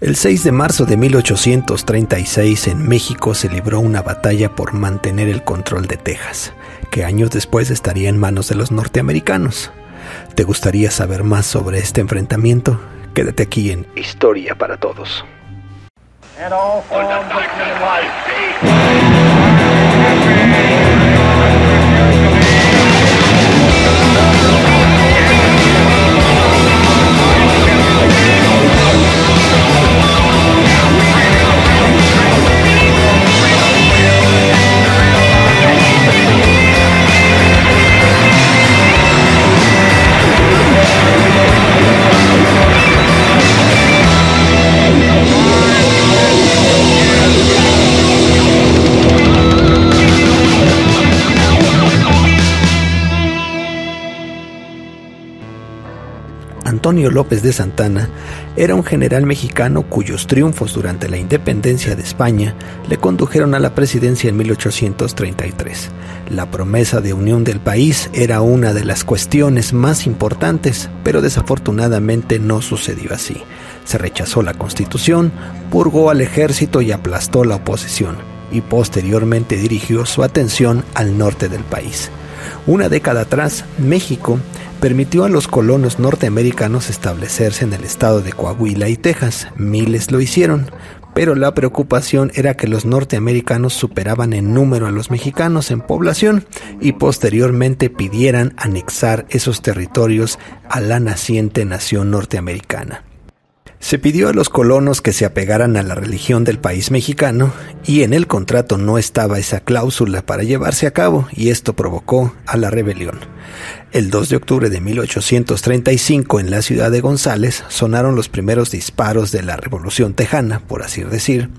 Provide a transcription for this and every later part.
El 6 de marzo de 1836 en México se libró una batalla por mantener el control de Texas, que años después estaría en manos de los norteamericanos. ¿Te gustaría saber más sobre este enfrentamiento? Quédate aquí en Historia para Todos. Antonio López de Santana era un general mexicano cuyos triunfos durante la independencia de España le condujeron a la presidencia en 1833. La promesa de unión del país era una de las cuestiones más importantes, pero desafortunadamente no sucedió así. Se rechazó la constitución, purgó al ejército y aplastó la oposición, y posteriormente dirigió su atención al norte del país. Una década atrás, México permitió a los colonos norteamericanos establecerse en el estado de Coahuila y Texas. Miles lo hicieron, pero la preocupación era que los norteamericanos superaban en número a los mexicanos en población y posteriormente pidieran anexar esos territorios a la naciente nación norteamericana. Se pidió a los colonos que se apegaran a la religión del país mexicano y en el contrato no estaba esa cláusula para llevarse a cabo y esto provocó a la rebelión. El 2 de octubre de 1835 en la ciudad de González sonaron los primeros disparos de la Revolución Tejana, por así decir,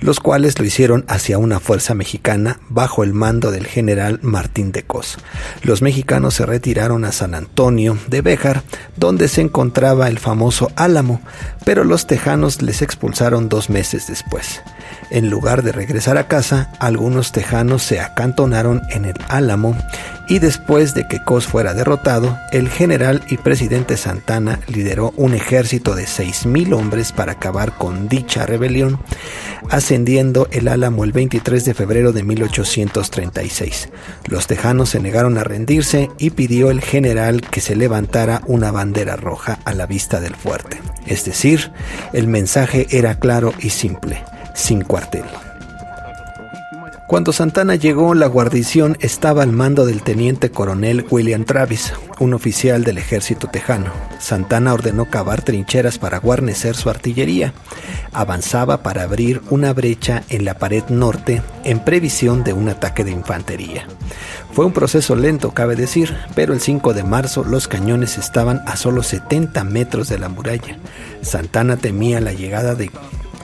los cuales lo hicieron hacia una fuerza mexicana bajo el mando del general Martín de Cos. Los mexicanos se retiraron a San Antonio de Béjar, donde se encontraba el famoso Álamo, pero los tejanos les expulsaron dos meses después. En lugar de regresar a casa, algunos tejanos se acantonaron en el Álamo y después de que Cos fuera derrotado, el general y presidente Santana lideró un ejército de 6.000 hombres para acabar con dicha rebelión, ascendiendo el Álamo el 23 de febrero de 1836. Los tejanos se negaron a rendirse y pidió el general que se levantara una bandera roja a la vista del fuerte. Es decir, el mensaje era claro y simple sin cuartel. Cuando Santana llegó, la guarnición estaba al mando del teniente coronel William Travis, un oficial del ejército tejano. Santana ordenó cavar trincheras para guarnecer su artillería. Avanzaba para abrir una brecha en la pared norte en previsión de un ataque de infantería. Fue un proceso lento, cabe decir, pero el 5 de marzo los cañones estaban a solo 70 metros de la muralla. Santana temía la llegada de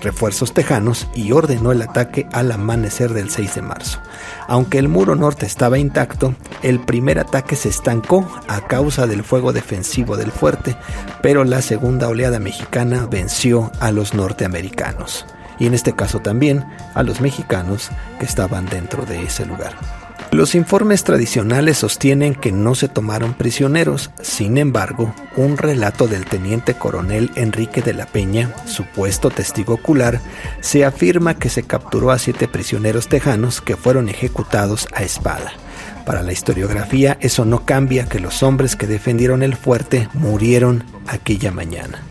refuerzos tejanos y ordenó el ataque al amanecer del 6 de marzo. Aunque el muro norte estaba intacto, el primer ataque se estancó a causa del fuego defensivo del fuerte, pero la segunda oleada mexicana venció a los norteamericanos y en este caso también a los mexicanos que estaban dentro de ese lugar. Los informes tradicionales sostienen que no se tomaron prisioneros, sin embargo, un relato del teniente coronel Enrique de la Peña, supuesto testigo ocular, se afirma que se capturó a siete prisioneros tejanos que fueron ejecutados a espada. Para la historiografía eso no cambia que los hombres que defendieron el fuerte murieron aquella mañana.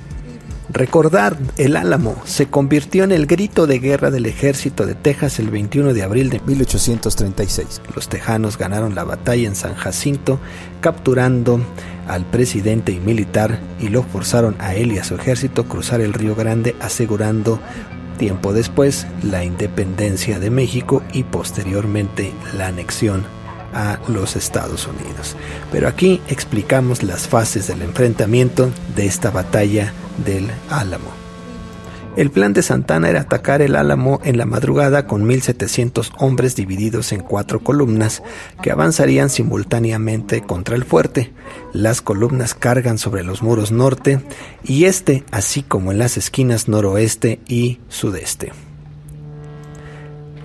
Recordar el Álamo se convirtió en el grito de guerra del ejército de Texas el 21 de abril de 1836. Los tejanos ganaron la batalla en San Jacinto, capturando al presidente y militar y lo forzaron a él y a su ejército cruzar el Río Grande, asegurando tiempo después la independencia de México y posteriormente la anexión a los Estados Unidos. Pero aquí explicamos las fases del enfrentamiento de esta batalla del Álamo. El plan de Santana era atacar el Álamo en la madrugada con 1.700 hombres divididos en cuatro columnas que avanzarían simultáneamente contra el fuerte. Las columnas cargan sobre los muros norte y este, así como en las esquinas noroeste y sudeste.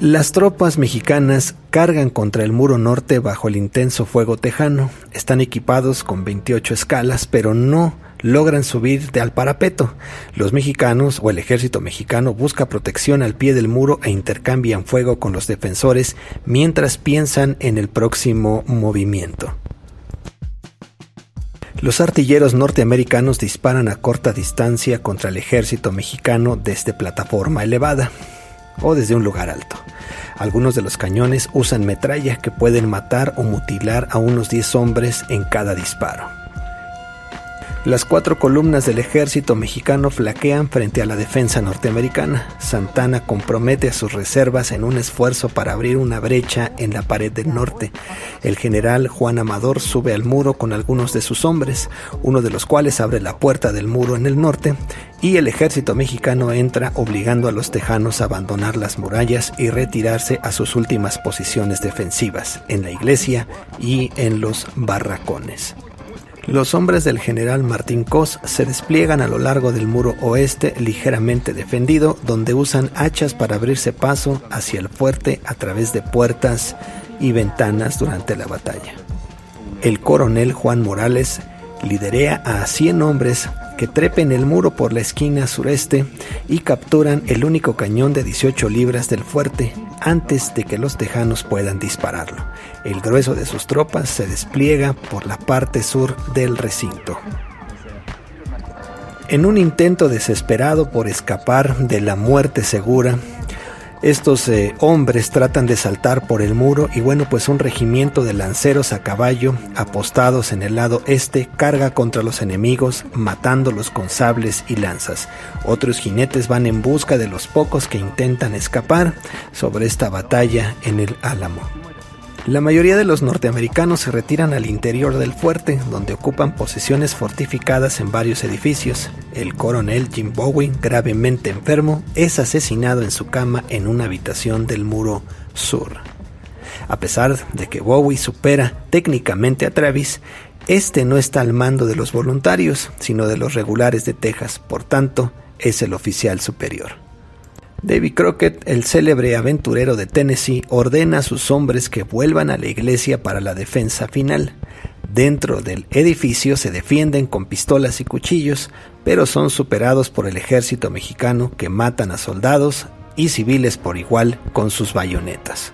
Las tropas mexicanas cargan contra el muro norte bajo el intenso fuego tejano. Están equipados con 28 escalas, pero no logran subir de al parapeto. Los mexicanos o el ejército mexicano busca protección al pie del muro e intercambian fuego con los defensores mientras piensan en el próximo movimiento. Los artilleros norteamericanos disparan a corta distancia contra el ejército mexicano desde plataforma elevada o desde un lugar alto. Algunos de los cañones usan metralla que pueden matar o mutilar a unos 10 hombres en cada disparo. Las cuatro columnas del ejército mexicano flaquean frente a la defensa norteamericana. Santana compromete a sus reservas en un esfuerzo para abrir una brecha en la pared del norte. El general Juan Amador sube al muro con algunos de sus hombres, uno de los cuales abre la puerta del muro en el norte, y el ejército mexicano entra obligando a los tejanos a abandonar las murallas y retirarse a sus últimas posiciones defensivas, en la iglesia y en los barracones. Los hombres del general Martín Cos se despliegan a lo largo del muro oeste ligeramente defendido, donde usan hachas para abrirse paso hacia el fuerte a través de puertas y ventanas durante la batalla. El coronel Juan Morales liderea a 100 hombres que trepen el muro por la esquina sureste y capturan el único cañón de 18 libras del fuerte antes de que los tejanos puedan dispararlo. El grueso de sus tropas se despliega por la parte sur del recinto. En un intento desesperado por escapar de la muerte segura, estos eh, hombres tratan de saltar por el muro y bueno, pues un regimiento de lanceros a caballo, apostados en el lado este, carga contra los enemigos, matándolos con sables y lanzas. Otros jinetes van en busca de los pocos que intentan escapar sobre esta batalla en el Álamo. La mayoría de los norteamericanos se retiran al interior del fuerte, donde ocupan posiciones fortificadas en varios edificios. El coronel Jim Bowie, gravemente enfermo, es asesinado en su cama en una habitación del muro sur. A pesar de que Bowie supera técnicamente a Travis, este no está al mando de los voluntarios, sino de los regulares de Texas, por tanto, es el oficial superior. David Crockett, el célebre aventurero de Tennessee, ordena a sus hombres que vuelvan a la iglesia para la defensa final. Dentro del edificio se defienden con pistolas y cuchillos, pero son superados por el ejército mexicano que matan a soldados y civiles por igual con sus bayonetas.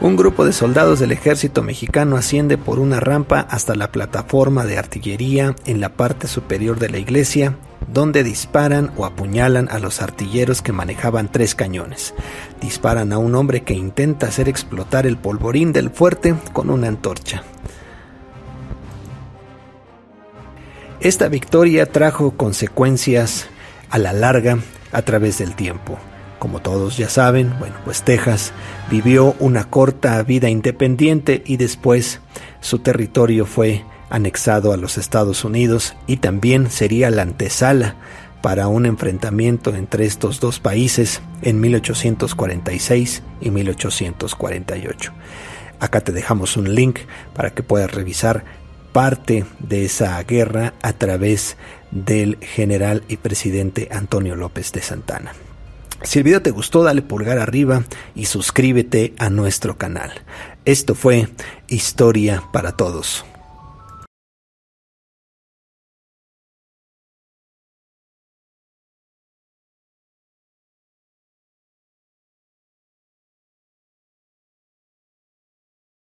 Un grupo de soldados del ejército mexicano asciende por una rampa hasta la plataforma de artillería en la parte superior de la iglesia donde disparan o apuñalan a los artilleros que manejaban tres cañones. Disparan a un hombre que intenta hacer explotar el polvorín del fuerte con una antorcha. Esta victoria trajo consecuencias a la larga a través del tiempo. Como todos ya saben, bueno, pues Texas vivió una corta vida independiente y después su territorio fue anexado a los Estados Unidos y también sería la antesala para un enfrentamiento entre estos dos países en 1846 y 1848. Acá te dejamos un link para que puedas revisar parte de esa guerra a través del general y presidente Antonio López de Santana. Si el video te gustó, dale pulgar arriba y suscríbete a nuestro canal. Esto fue Historia para Todos.